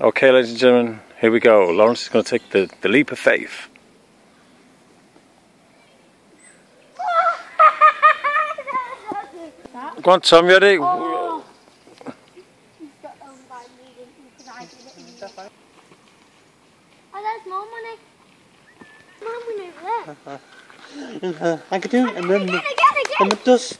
Okay, ladies and gentlemen, here we go. Lawrence is going to take the, the leap of faith. Go on, Tom, you ready? Oh. I can do it, and then and the dust